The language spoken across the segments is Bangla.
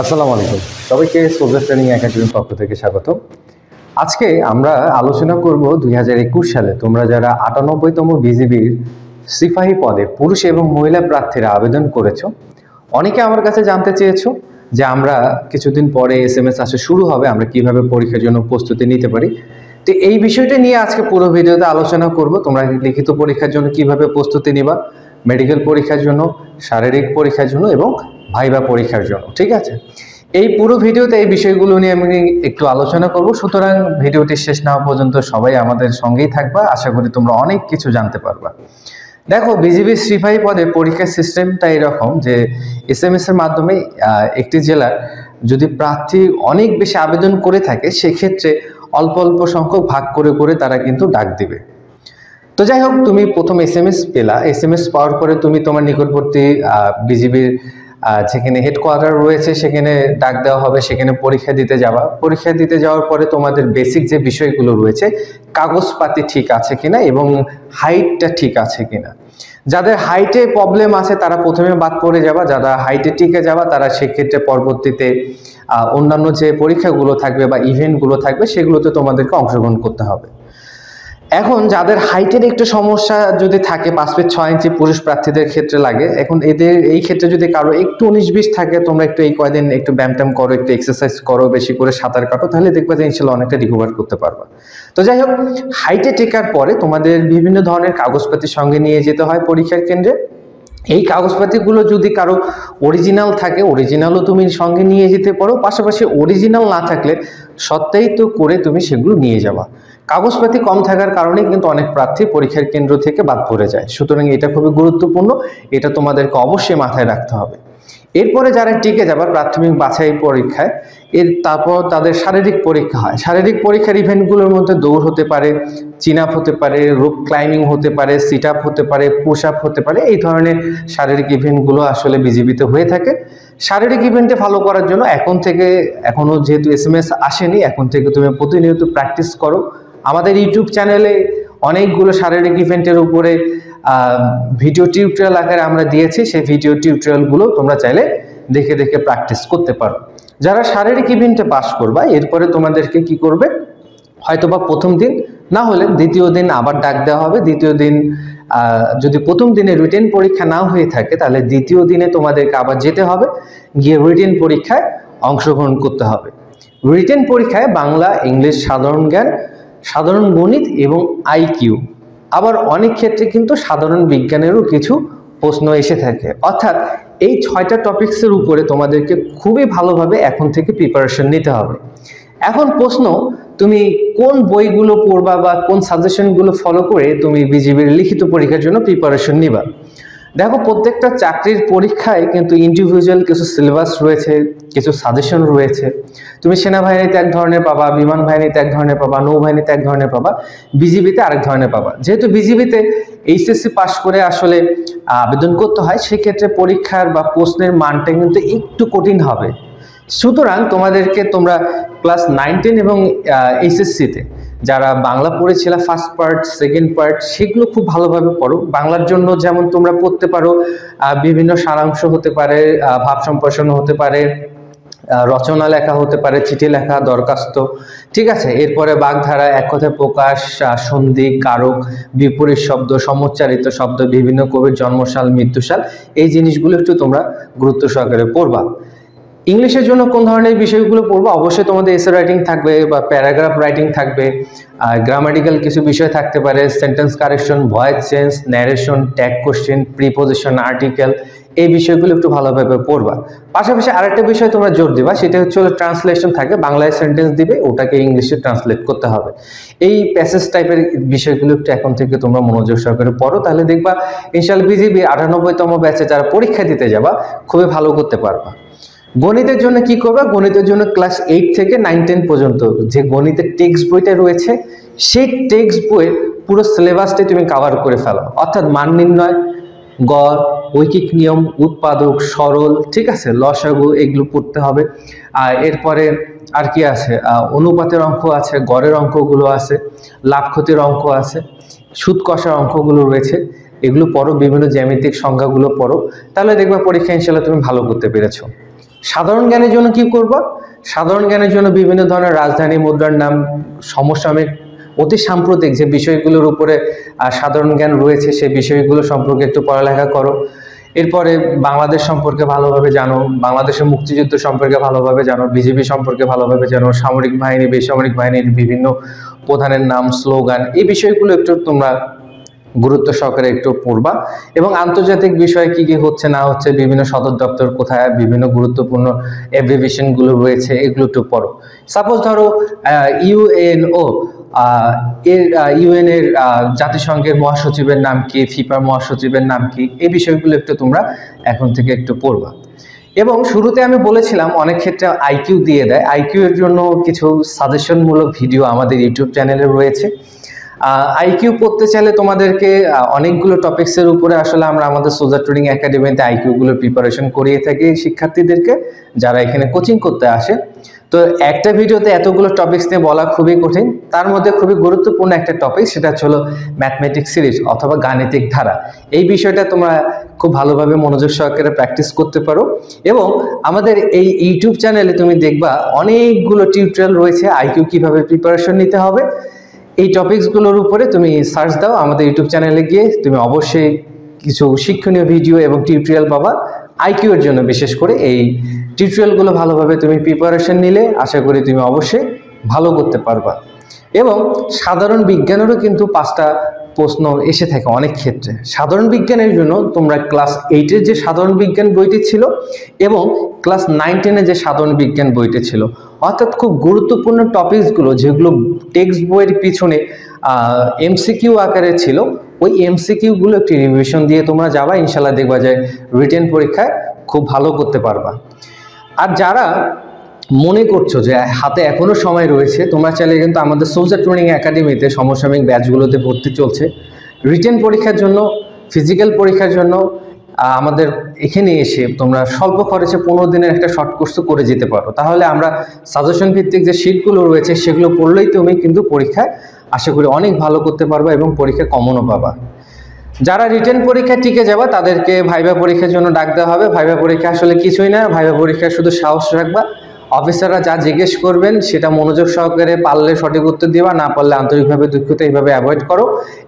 আসসালামু আলাইকুম। সবাইকে সোলজার ট্রেনিং একাডেমির পক্ষ থেকে স্বাগত আজকে আমরা আলোচনা করব দুই হাজার একুশ সালে তোমরা যারা আটানব্বইতম বিজিবির সিপাহী পদে পুরুষ এবং মহিলা প্রার্থীরা আবেদন করেছ, অনেকে আমার কাছে জানতে চেয়েছো যে আমরা কিছুদিন পরে এস এম এস আসা শুরু হবে, আমরা কীভাবে পরীক্ষার জন্য প্রস্তুতি নিতে পারি। তো এই বিষয়টা নিয়ে আজকে পুরো ভিডিওতে আলোচনা করব। তোমরা লিখিত পরীক্ষার জন্য কীভাবে প্রস্তুতি নিবা মেডিকেল পরীক্ষার জন্য, শারীরিক পরীক্ষার জন্য এবং ভাইবা পরীক্ষার জন্য, ঠিক আছে? এই পুরো ভিডিওতে এই বিষয়গুলো নিয়ে আমি একটু আলোচনা করব। সুতরাং ভিডিওটি শেষ না পর্যন্ত সবাই আমাদের সঙ্গেই থাকবা। আশা করি তোমরা অনেক কিছু জানতে পারবা। দেখো বিজিবি সিপাহী পদে পরীক্ষার সিস্টেমটা এরকম যে এস এম এর মাধ্যমে একটি জেলার যদি প্রার্থী অনেক বেশি আবেদন করে থাকে, সেক্ষেত্রে অল্প অল্প সংখ্যক ভাগ করে করে তারা কিন্তু ডাক দিবে। তো যাই হোক, তুমি প্রথম এস এম এস পেলা। এস এম এস পাওয়ার পরে তুমি তোমার নিকটবর্তী বিজিবির যেখানে হেডকোয়ার্টার রয়েছে, সেখানে ডাক দেওয়া হবে, সেখানে পরীক্ষা দিতে যাওয়া। পরীক্ষা দিতে যাওয়ার পরে তোমাদের বেসিক যে বিষয়গুলো রয়েছে, কাগজপাতি ঠিক আছে কিনা এবং হাইটটা ঠিক আছে কিনা। যাদের হাইটে প্রবলেম আছে, তারা প্রথমে বাদ পড়ে যাবা। যারা হাইটে টিকে যাবা, তারা সেক্ষেত্রে পরবর্তীতে অন্যান্য যে পরীক্ষাগুলো থাকবে বা ইভেন্টগুলো থাকবে, সেগুলোতে তোমাদেরকে অংশগ্রহণ করতে হবে। এখন যাদের হাইটের একটু সমস্যা যদি থাকে, পাঁচ ফিট ছয় ইঞ্চি পুরুষ প্রার্থীদের ক্ষেত্রে লাগে, এখন এদের এই ক্ষেত্রে যদি কারও একটু উনিশ বিশ থাকে, তোমরা একটু এই কয়দিন একটু ব্যায়াম করো, একটু এক্সারসাইজ করো, বেশি করে সাঁতার কাটো, তাহলে দেখবে যে ইনশাল্লাহ অনেকটা রিকভার করতে পারবা। তো যাই হোক হাইটে টেকার পরে তোমাদের বিভিন্ন ধরনের কাগজপাতি সঙ্গে নিয়ে যেতে হয় পরীক্ষার কেন্দ্রে। এই কাগজপাতিগুলো যদি কারও অরিজিনাল থাকে অরিজিনালও তুমি সঙ্গে নিয়ে যেতে পারো, পাশাপাশি অরিজিনাল না থাকলে সত্যায়িত করে তুমি সেগুলো নিয়ে যাবা। কাগজপাতি কম থাকার কারণে কিন্তু অনেক প্রার্থী পরীক্ষার কেন্দ্র থেকে বাদ পড়ে যায়। সুতরাং এটা খুবই গুরুত্বপূর্ণ, এটা তোমাদেরকে অবশ্যই মাথায় রাখতে হবে। এরপরে যারা টিকে যাবার প্রাথমিক বাছাই পরীক্ষায়, এর তারপর তাদের শারীরিক পরীক্ষা হয়। শারীরিক পরীক্ষার ইভেন্টগুলোর মধ্যে দৌড় হতে পারে, চিন আপ হতে পারে, রোপ ক্লাইম্বিং হতে পারে, সিট আপ হতে পারে, পুশ আপ হতে পারে, এই ধরনের শারীরিক ইভেন্টগুলো আসলে বিজিবিতে হয়ে থাকে। শারীরিক ইভেন্টে ফলো করার জন্য এখন থেকে এখনও যেহেতু এস এম এস আসেনি, এখন থেকে তুমি প্রতিনিয়ত প্র্যাকটিস করো। আমাদের ইউটিউব চ্যানেলে অনেকগুলো শারীরিক ইভেন্টের উপরে ভিডিও টিউটোরিয়াল আকারে আমরা দিয়েছি। সেই ভিডিও টিউটোরিয়ালগুলো তোমরা চাইলে দেখে দেখে প্র্যাকটিস করতে পারো। যারা শারীরিক ইভেন্টে পাস করবা, এরপরে তোমাদেরকে কি করবে? হয়তোবা প্রথম দিন, না হলে দ্বিতীয় দিন আবার ডাক দেওয়া হবে। দ্বিতীয় দিন যদি প্রথম দিনে রিটেন পরীক্ষা না হয়ে থাকে, তাহলে দ্বিতীয় দিনে তোমাদেরকে আবার যেতে হবে। গিয়ে রিটেন পরীক্ষায় অংশগ্রহণ করতে হবে। রিটেন পরীক্ষায় বাংলা, ইংলিশ সাধারণ জ্ঞান সাধারণ গণিত এবং আইকিউ আবার অনেক ক্ষেত্রে কিন্তু সাধারণ বিজ্ঞানেরও কিছু প্রশ্ন এসে থাকে। অর্থাৎ এই ছয়টা টপিক্সের উপরে তোমাদেরকে খুবই ভালোভাবে এখন থেকে প্রিপারেশন নিতে হবে। এখন প্রশ্ন, তুমি কোন বইগুলো পড়বা বা কোন সাজেশনগুলো ফলো করে তুমি বিজিবির লিখিত পরীক্ষার জন্য প্রিপারেশন নিবা? দেখো, প্রত্যেকটা চাকরির পরীক্ষায় কিন্তু ইন্ডিভিজুয়াল কিছু সিলেবাস রয়েছে। কিছু সাজেশন রয়েছে। তুমি সেনাবাহিনীতে এক ধরনের পাবা, বিমান বাহিনীতে এক ধরনের পাবা, নৌবাহিনীতে এক ধরনের পাবা বিজিবিতে আরেক ধরনের পাবা। যেহেতু বিজিবিতে এইচএসসি পাশ করে আসলে আবেদন করতে হয়, সেক্ষেত্রে পরীক্ষার বা প্রশ্নের মানটা কিন্তু একটু কঠিন হবে। সুতরাং তোমাদেরকে তোমরা ক্লাস নাইন টেন এবং এইচএসসিতে যারা বাংলা পড়েছিল ফার্স্ট পার্ট সেকেন্ড পার্ট সেগুলো খুব ভালোভাবে পড়ো। বাংলার জন্য যেমন তোমরা পড়তে পারো বিভিন্ন সারাংশ হতে পারে ভাব সম্প্রসারণ হতে পারে রচনা লেখা হতে পারে চিঠি লেখা দরখাস্ত। ঠিক আছে, এরপরে বাগধারা, এক কথায় প্রকাশ সন্ধি, কারক, বিপরীত শব্দ, সমুচ্চারিত শব্দ, বিভিন্ন কবির জন্মসাল, মৃত্যুসাল, এই জিনিসগুলো একটু তোমরা গুরুত্ব সহকারে পড়বা। ইংলিশের জন্য কোন ধরনের বিষয়গুলো পড়ব? অবশ্যই তোমাদের এসে রাইটিং থাকবে বা প্যারাগ্রাফ রাইটিং থাকবে গ্রামাটিক্যাল কিছু বিষয় থাকতে পারে sentence correction voice change narration tag question preposition article এই বিষয়গুলো একটু ভালোভাবে পড়বা। পাশাপাশি আরেকটা বিষয় তোমরা জোর দিবা, সেটা হচ্ছে ট্রান্সলেশন থাকে, বাংলায় সেন্টেন্স দিবে, ওটাকে ইংলিশে ট্রান্সলেট করতে হবে। এই প্যাসেজ টাইপের বিষয়গুলো একটু এখন থেকে তোমরা মনোযোগ সহকারে পড়ো, তাহলে দেখবা ইনশাল বিজিবি আটানব্বইতম ব্যাচে যারা পরীক্ষা দিতে যাবা, খুবই ভালো করতে পারবা। গণিতের জন্য কি করবা? গণিতের জন্য ক্লাস এইট থেকে নাইন টেন পর্যন্ত যে গণিতের টেক্সট বইটা রয়েছে, সেই টেক্সট বইয়ের পুরো সিলেবাসটাই তুমি কাভার করে ফেলো। অর্থাৎ মান নির্ণয় গড়, ঐকিক নিয়ম, উৎপাদক, সরল, ঠিক আছে? লসাগু, এগুলো পড়তে হবে। আর এরপরে আর কি আছে? অনুপাতের অঙ্ক আছে, গড়ের অঙ্কগুলো আছে লাভ ক্ষতির অঙ্ক আছে সুদ কষার অঙ্কগুলো রয়েছে। এগুলো পড়ো, বিভিন্ন জ্যামিতিক সংখ্যাগুলো পড়ো। তাহলে দেখবে পরীক্ষা ইনশাল্লাহ তুমি ভালো করতে পেরেছ। সাধারণ জ্ঞানের জন্য কি করবা? সাধারণ জ্ঞানের জন্য বিভিন্ন ধরনের রাজধানী, মুদ্রার নাম, সমসাময়িক অতি সাম্প্রতিক যে বিষয়গুলোর উপরে সাধারণ জ্ঞান রয়েছে, সেই বিষয়গুলো সম্পর্কে একটু পড়ালেখা করো। এরপরে বাংলাদেশ সম্পর্কে ভালোভাবে জানো, বাংলাদেশের মুক্তিযুদ্ধ সম্পর্কে ভালোভাবে জানো, বিজেপি সম্পর্কে ভালোভাবে জানো, সামরিক বাহিনী, বেসামরিক বাহিনীর বিভিন্ন প্রধানের নাম, স্লোগান, এই বিষয়গুলো একটু তোমরা গুরুত্ব সহকারে একটু পড়বা। এবং আন্তর্জাতিক বিষয়ে কি কি হচ্ছে, না হচ্ছে, বিভিন্ন সদর দপ্তর কোথায়, বিভিন্ন গুরুত্বপূর্ণ অ্যাব্রিভিয়েশনগুলো রয়েছে, এগুলো একটু পড়ো। সাপোজ ধরো ইউএনও এর ইউএন এর জাতিসংঘের মহাসচিবের নাম কি, ফিফার মহাসচিবের নাম কি এই বিষয়গুলো একটু তোমরা এখন থেকে একটু পড়বা। এবং শুরুতে আমি বলেছিলাম, অনেক ক্ষেত্রে আইকিউ দিয়ে দেয়। আইকিউ এর জন্য কিছু সাজেশনমূলক ভিডিও আমাদের ইউটিউব চ্যানেলে রয়েছে। আইকিউ পড়তে চাইলে তোমাদেরকে অনেকগুলো টপিক্সের উপরে আসলে আমরা আমাদের সোজা ট্রেডিং একাডেমিতে আইকিউগুলোর প্রিপারেশন করিয়ে থাকি শিক্ষার্থীদেরকে, যারা এখানে কোচিং করতে আসে। তো একটা ভিডিওতে এতগুলো টপিক্স নিয়ে বলা খুবই কঠিন, তার মধ্যে খুবই গুরুত্বপূর্ণ একটা টপিক সেটা হচ্ছে হলো ম্যাথমেটিক্স সিরিজ অথবা গাণিতিক ধারা। এই বিষয়টা তোমরা খুব ভালোভাবে মনোযোগ সহকারে প্র্যাকটিস করতে পারো এবং আমাদের এই ইউটিউব চ্যানেলে তুমি দেখবা অনেকগুলো টিউটোরিয়াল রয়েছে আইকিউ কীভাবে প্রিপারেশন নিতে হবে। এই টপিকসগুলোর উপরে তুমি সার্চ দাও, আমাদের ইউটিউব চ্যানেলে গিয়ে তুমি অবশ্যই কিছু শিক্ষণীয় ভিডিও এবং টিউটোরিয়াল পাবা আইকিউ এর জন্য বিশেষ করে এই টিউটোরিয়ালগুলো ভালোভাবে তুমি প্রিপারেশন নিলে আশা করি তুমি অবশ্যই ভালো করতে পারবা। এবং সাধারণ বিজ্ঞানেরও কিন্তু পাঁচটা প্রশ্ন এসে থাকে অনেক ক্ষেত্রে। সাধারণ বিজ্ঞানের জন্য তোমরা ক্লাস এইটের যে সাধারণ বিজ্ঞান বইটি ছিল এবং ক্লাস নাইন টেনের যে সাধারণ বিজ্ঞান বইটি ছিল, অর্থাৎ খুব গুরুত্বপূর্ণ টপিকসগুলো যেগুলো টেক্সট বইয়ের পিছনে এমসিকিউ আকারে ছিল, ওই এমসিকিউগুলো একটি রিভিশন দিয়ে তোমরা যাবা ইনশাল্লাহ দেখবা যে রিটেন পরীক্ষায় খুব ভালো করতে পারবা। আর যারা মনে করছ যে হাতে এখনও সময় রয়েছে, তোমরা চাইলে কিন্তু আমাদের সোলজার ট্রেনিং একাডেমিতে সমসাময়িক ব্যাচগুলোতে ভর্তি চলছে। রিটেন পরীক্ষার জন্য ফিজিক্যাল পরীক্ষার জন্য আমাদের এখানে এসে তোমরা স্বল্প খরচে পনেরো দিনের একটা শর্ট কোর্স করে যেতে পারো। তাহলে আমরা সাজেশন ভিত্তিক যে শিটগুলো রয়েছে, সেগুলো পড়লেই তুমি কিন্তু পরীক্ষায় আশা করি অনেক ভালো করতে পারবা এবং পরীক্ষা কমনও পাবা। যারা রিটেন পরীক্ষায় টিকে যাবা, তাদেরকে ভাইবা পরীক্ষার জন্য ডাক দেওয়া হবে। ভাইবা পরীক্ষা আসলে কিছুই না ভাইবা পরীক্ষায় শুধু সাহস রাখবা। অফিসাররা যা জিজ্ঞেস করবেন, সেটা মনোযোগ সহকারে পারলে সঠিক উত্তর দিবা, না পারলে আন্তরিকভাবে দুঃখিত, এইভাবে অ্যাভয়েড করো।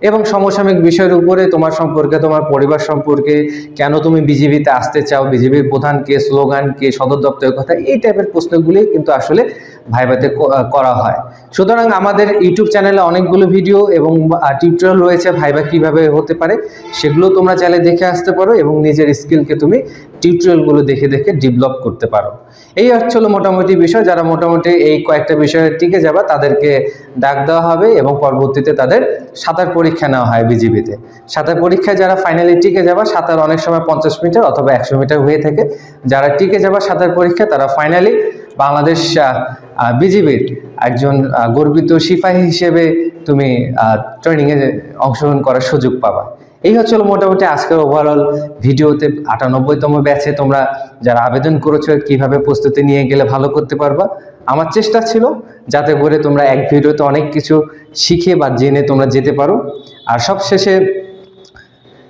এবং সমসাময়িক বিষয়ের উপরে তোমার সম্পর্কে, তোমার পরিবার সম্পর্কে, কেন তুমি বিজেপিতে আসতে চাও বিজেপির প্রধান কে, স্লোগান কে, সদর দপ্তরের কথা, এই টাইপের প্রশ্নগুলি কিন্তু আসলে ভাইভাতে করা হয়। সুতরাং আমাদের ইউটিউব চ্যানেলে অনেকগুলো ভিডিও এবং টিউটোরিয়াল রয়েছে ভাইবা কীভাবে হতে পারে, সেগুলো তোমরা চাইলে দেখে আসতে পারো এবং নিজের স্কিলকে তুমি টিউটোরিয়ালগুলো দেখে দেখে ডেভেলপ করতে পারো। এই হচ্ছিল মোটামুটি বিষয়, যারা মোটামুটি এই কয়েকটা বিষয়ে টিকে যাবে, তাদেরকে ডাক দেওয়া হবে এবং পরবর্তীতে তাদের সাঁতার পরীক্ষা নেওয়া হয় বিজিবিতে। সাঁতার পরীক্ষায় যারা ফাইনালি টিকে যাবা, সাঁতার অনেক সময় পঞ্চাশ মিটার অথবা একশো মিটার হয়ে থাকে। যারা টিকে যাবা সাঁতার পরীক্ষা তারা ফাইনালি বাংলাদেশ বিজিবির একজন গর্বিত সিপাহী হিসেবে তুমি ট্রেনিংয়ে অংশগ্রহণ করার সুযোগ পাবা। এই হচ্ছিল মোটামুটি আজকের ওভারঅল ভিডিওতে আটানব্বইতম ব্যাচে তোমরা যারা আবেদন করেছ, কীভাবে প্রস্তুতি নিয়ে গেলে ভালো করতে পারবা, আমার চেষ্টা ছিল যাতে করে তোমরা এক ভিডিওতে অনেক কিছু শিখে বা জেনে তোমরা যেতে পারো। আর সবশেষে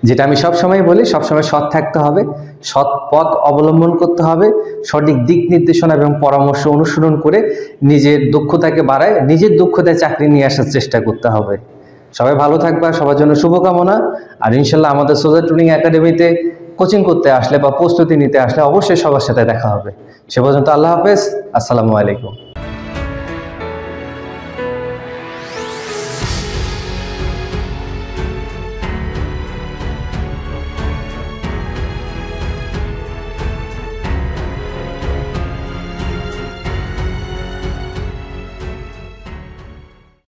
যেটা আমি সবসময় বলি, সবসময় সৎ থাকতে হবে, সৎ পথ অবলম্বন করতে হবে, সঠিক দিক নির্দেশনা এবং পরামর্শ অনুসরণ করে নিজের দক্ষতাকে বাড়ায়, নিজের দক্ষতায় চাকরি নিয়ে আসার চেষ্টা করতে হবে। সবাই ভালো থাকবা, সবার জন্য শুভকামনা। আর ইনশাল্লাহ আমাদের সোজা ট্রেনিং একাডেমিতে কোচিং করতে আসলে বা প্রস্তুতি নিতে আসলে অবশ্যই সবার সাথে দেখা হবে। সে পর্যন্ত আল্লাহ হাফেজ, আসসালামু আলাইকুম।